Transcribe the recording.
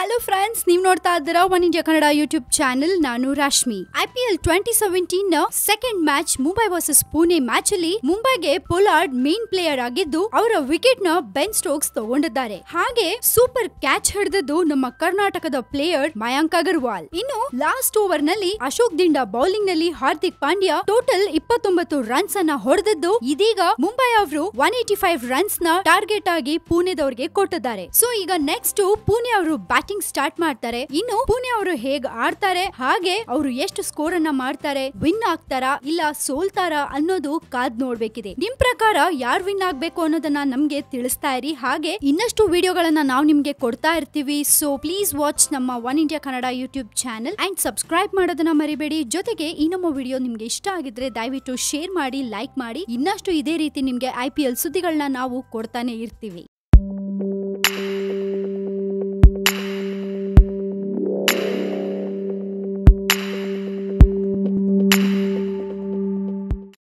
Hello friends ನೀವು ನೋಡ್ತಾ ಇದ್ದೀರಾ one India Kannada YouTube channel ನಾನು Rashmi. I P twenty ಸೆವೆಂಟೀನ್ನ second match Mumbai versus Pune match ಅಲ್ಲಿ ಮುಂಬೈಗೆ ಪೊಲಾರ್ಡ್ ಮೇನ್ ಪ್ಲೇಯರ್ ಆಗಿದ್ದು ಅವರ ವಿಕೆಟ್ನ ಬೆನ್ ಸ್ಟೋಕ್ಸ್ ತಗೊಂಡಿದ್ದಾರೆ. ಹಾಗೆ ಸೂಪರ್ ಕ್ಯಾಚ್ ಹಿಡಿದದ್ದು ನಮ್ಮ ಕರ್ನಾಟಕದ ಪ್ಲೇಯರ್ ಮಯಾಂಕ್ ಅಗರ್ವಾಲ್. ಇನ್ನು ಲಾಸ್ಟ್ ಓವರ್ನಲ್ಲಿ ಅಶೋಕ್ ದಿಂಡಾ ಬೌಲಿಂಗ್ನಲ್ಲಿ ಹಾರ್ದಿಕ್ ಪಾಂಡ್ಯ ಟೋಟಲ್ ಇಪ್ಪತ್ತೊಂಬತ್ತು ರನ್ಸ್ ಅನ್ನ ಹೊಡೆದಿದ್ದು ಇದೀಗ ಮುಂಬೈ ಅವರು ಒನ್ ಏಟಿ ಫೈವ್ ರನ್ಸ್ನ ಟಾರ್ಗೆಟ್ ಆಗಿ ಪುಣೆದವರಿಗೆ ಕೊಟ್ಟಿದ್ದಾರೆ. ಸೊ ಈಗ ನೆಕ್ಸ್ಟ್ ಪುಣೆ ಅವರು ಬ್ಯಾಟಿಂಗ್ ಸ್ಟಾರ್ಟ್ ಮಾಡ್ತಾರೆ. ಇನ್ನು ಪುಣೆ ಅವರು ಹೇಗ್ ಆಡ್ತಾರೆ, ಹಾಗೆ ಅವರು ಎಷ್ಟು ಸ್ಕೋರ್ ಅನ್ನ ಮಾಡ್ತಾರೆ ವಿನ್ ಆಗ್ತಾರಾ, ಇಲ್ಲ ಸೋಲ್ತಾರಾ ಅನ್ನೋದು ಕಾದ್ ನೋಡ್ಬೇಕಿದೆ. ನಿಮ್ ಪ್ರಕಾರ ಯಾರು ವಿನ್ ಆಗ್ಬೇಕು ಅನ್ನೋದನ್ನ ನಮ್ಗೆ ತಿಳಿಸ್ತಾ ಇರಿ. ಹಾಗೆ ಇನ್ನಷ್ಟು ವಿಡಿಯೋಗಳನ್ನ ನಾವು ನಿಮ್ಗೆ ಕೊಡ್ತಾ ಇರ್ತೀವಿ. ಸೊ ಪ್ಲೀಸ್ ವಾಚ್ ನಮ್ಮ one India Kannada YouTube channel and subscribe ಮಾಡೋದನ್ನ ಮರಿಬೇಡಿ. ಜೊತೆಗೆ ಈ ನಮ್ಮ ವಿಡಿಯೋ ನಿಮ್ಗೆ ಇಷ್ಟ ಆಗಿದ್ರೆ ದಯವಿಟ್ಟು ಶೇರ್ ಮಾಡಿ ಲೈಕ್ ಮಾಡಿ. ಇನ್ನಷ್ಟು ಇದೇ ರೀತಿ ನಿಮ್ಗೆ ಐ ಪಿ ಎಲ್ ಸುದ್ದಿಗಳನ್ನ ನಾವು ಕೊಡ್ತಾನೆ ಇರ್ತೀವಿ.